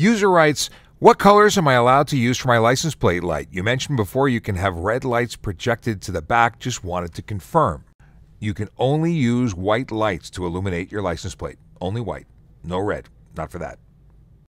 User writes, what colors am I allowed to use for my license plate light? You mentioned before you can have red lights projected to the back. Just wanted to confirm. You can only use white lights to illuminate your license plate. Only white. No red. Not for that.